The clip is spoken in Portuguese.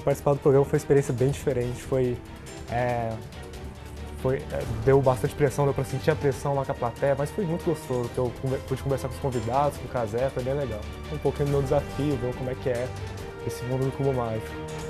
participar do programa foi uma experiência bem diferente. Foi, é, foi é, deu bastante pressão, deu para sentir a pressão lá com a plateia, mas foi muito gostoso. Eu pude conversar com os convidados, com o Casé, foi bem legal. Um pouquinho do meu desafio, ver como é que é esse mundo do cubo mágico.